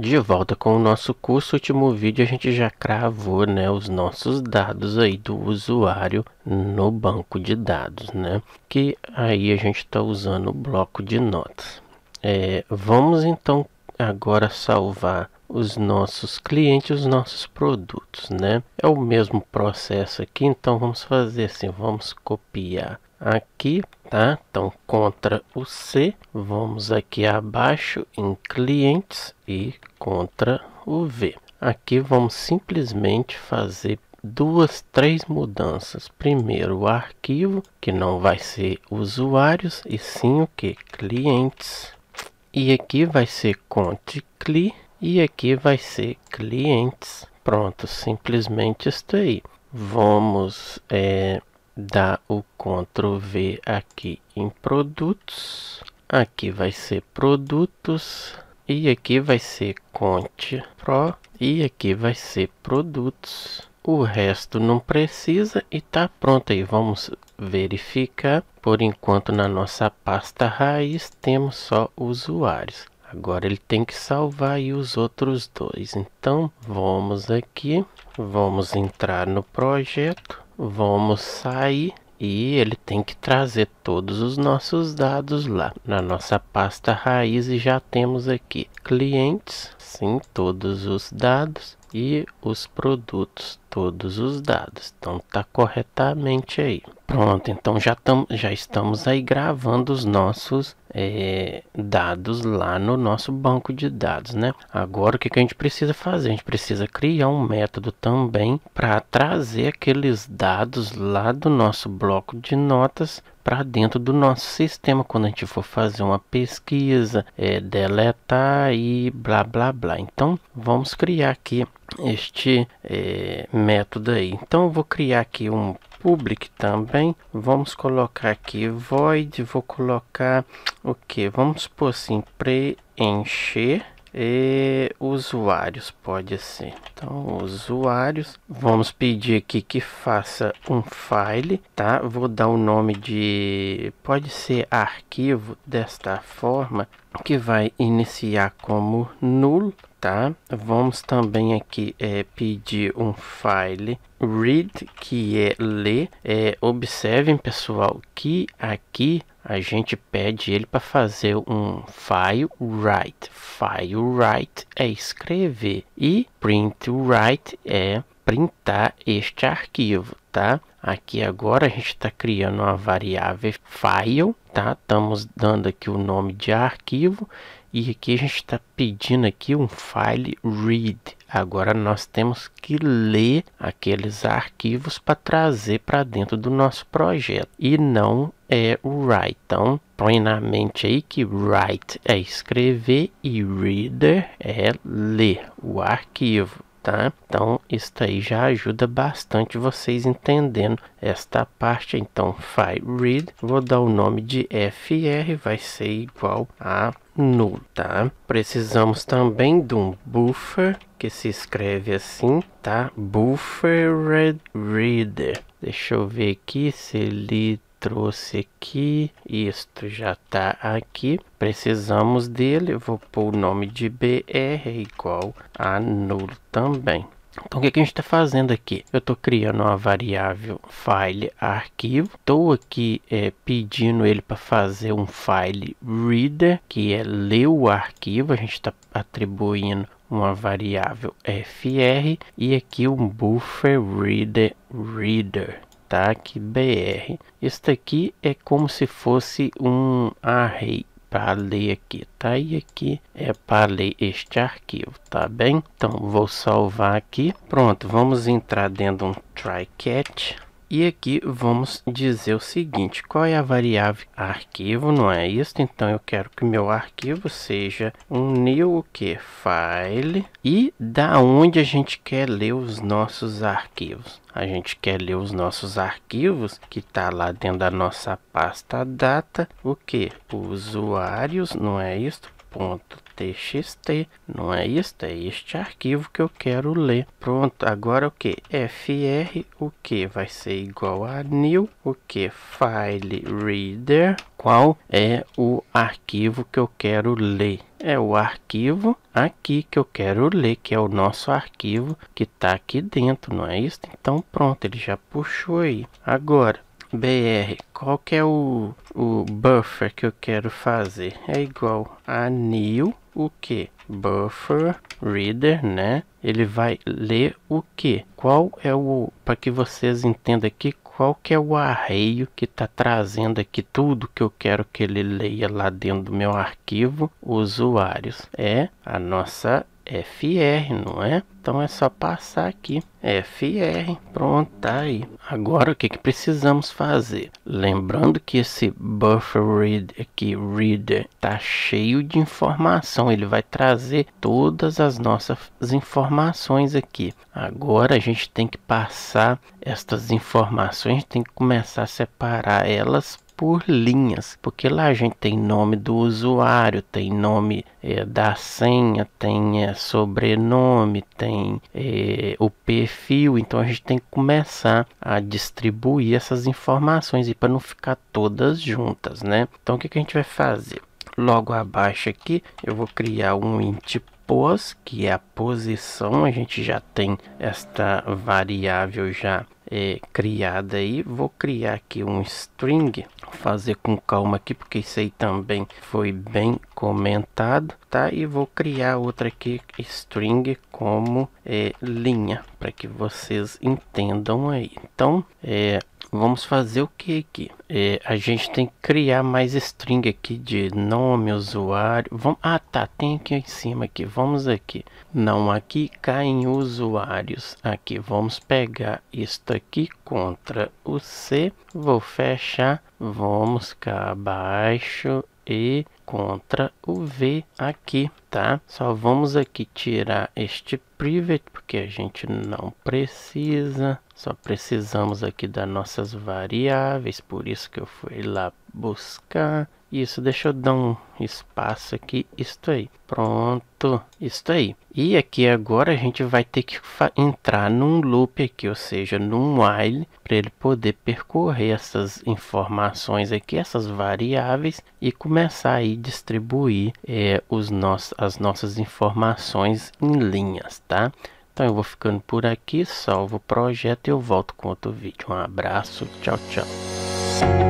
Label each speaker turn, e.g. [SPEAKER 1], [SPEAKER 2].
[SPEAKER 1] de volta com o nosso curso. último vídeo a gente já cravou, né, os nossos dados aí do usuário no banco de dados, né? Que aí a gente está usando o bloco de notas. É, vamos então agora salvar os nossos clientes, os nossos produtos, né? É o mesmo processo aqui, então vamos fazer assim, vamos copiar aqui, tá? Então, contra o C, vamos aqui abaixo em clientes e contra o V. Aqui vamos simplesmente fazer duas, três mudanças. Primeiro, o arquivo, que não vai ser usuários, e sim o que? Clientes. E aqui vai ser conte.cli e aqui vai ser clientes. Pronto, simplesmente isso aí. Vamos é, dar o Ctrl V aqui em produtos. Aqui vai ser produtos e aqui vai ser Conte Pro e aqui vai ser produtos. O resto não precisa e tá pronto aí. Vamos verificar. Por enquanto na nossa pasta raiz temos só usuários. Agora ele tem que salvar aí os outros dois. Então vamos aqui, vamos entrar no projeto, vamos sair e ele tem que trazer todos os nossos dados lá na nossa pasta raiz e já temos aqui clientes, sim, todos os dados e os produtos, todos os dados. Então tá corretamente aí. Pronto, então já, tam, já estamos aí gravando os nossos é, dados lá no nosso banco de dados, né? Agora o que, que a gente precisa fazer? A gente precisa criar um método também para trazer aqueles dados lá do nosso bloco de notas para dentro do nosso sistema quando a gente for fazer uma pesquisa, é, deletar e blá blá blá. Então vamos criar aqui este é, método aí. Então eu vou criar aqui um public também. Vamos colocar aqui void, vou colocar o que? Vamos por assim preencher e usuários pode ser então usuários vamos pedir aqui que faça um file tá vou dar o nome de pode ser arquivo desta forma que vai iniciar como null tá vamos também aqui é, pedir um file read que é ler é, observem pessoal que aqui a gente pede ele para fazer um file write. File write é escrever e print write é printar este arquivo, tá? Aqui agora a gente está criando uma variável file, tá? Estamos dando aqui o nome de arquivo e aqui a gente está pedindo aqui um file read. Agora nós temos que ler aqueles arquivos para trazer para dentro do nosso projeto e não é o write. Então, põe na mente aí que write é escrever e reader é ler o arquivo. Tá? Então, isso aí já ajuda bastante vocês entendendo esta parte. Então, file read, vou dar o nome de fr, vai ser igual a null, tá? Precisamos também de um buffer, que se escreve assim, tá? Buffer reader. Deixa eu ver aqui se ele trouxe aqui, isto já está aqui, precisamos dele, vou pôr o nome de BR igual a nulo também. Então o que, que a gente está fazendo aqui? Eu estou criando uma variável file arquivo, estou aqui é, pedindo ele para fazer um file reader, que é ler o arquivo, a gente está atribuindo uma variável fr e aqui um buffer reader reader ataque BR. Este aqui é como se fosse um array para ler aqui, tá? E aqui é para ler este arquivo, tá bem? Então vou salvar aqui. Pronto, vamos entrar dentro de um try catch. E aqui vamos dizer o seguinte, qual é a variável arquivo, não é isso? Então eu quero que meu arquivo seja um new que file e da onde a gente quer ler os nossos arquivos. A gente quer ler os nossos arquivos que está lá dentro da nossa pasta data, o que? Usuários, não é isso? Txt, não é isto, é este arquivo que eu quero ler. Pronto, agora o que? fr, o que vai ser igual a new, o que? File reader, qual é o arquivo que eu quero ler? É o arquivo aqui que eu quero ler, que é o nosso arquivo que está aqui dentro, não é isso? Então pronto, ele já puxou aí. Agora, br, qual que é o, o buffer que eu quero fazer? É igual a new, o que? Buffer reader, né? Ele vai ler o que? Qual é o, para que vocês entendam aqui, qual que é o arreio que está trazendo aqui tudo que eu quero que ele leia lá dentro do meu arquivo usuários. É a nossa FR, não é? Então é só passar aqui, FR, pronto, tá aí. Agora o que, que precisamos fazer? Lembrando que esse buffer read aqui, reader, tá cheio de informação, ele vai trazer todas as nossas informações aqui. Agora a gente tem que passar estas informações, tem que começar a separar elas por linhas, porque lá a gente tem nome do usuário, tem nome é, da senha, tem é, sobrenome, tem é, o perfil, então a gente tem que começar a distribuir essas informações e para não ficar todas juntas, né? Então o que, que a gente vai fazer? Logo abaixo aqui eu vou criar um int pos, que é a posição, a gente já tem esta variável já é, criada aí. Vou criar aqui um string, fazer com calma aqui, porque isso aí também foi bem comentado, tá? E vou criar outra aqui, string, como é, linha, para que vocês entendam aí. Então, é, vamos fazer o que aqui? É, a gente tem que criar mais string aqui de nome, usuário. Vamos, ah, tá, tem aqui em cima aqui. Vamos aqui. Não, aqui cai em usuários. Aqui, vamos pegar isto aqui contra o C. Vou fechar. Vamos cá abaixo e contra o V aqui, tá? Só vamos aqui tirar este private, porque a gente não precisa. Só precisamos aqui das nossas variáveis, por isso que eu fui lá buscar. Isso, deixa eu dar um espaço aqui, isto aí, pronto, isto aí. E aqui agora a gente vai ter que entrar num loop aqui, ou seja, num while, para ele poder percorrer essas informações aqui, essas variáveis, e começar aí distribuir é, os nossos, as nossas informações em linhas, tá? Então eu vou ficando por aqui, salvo o projeto e eu volto com outro vídeo. Um abraço, tchau, tchau.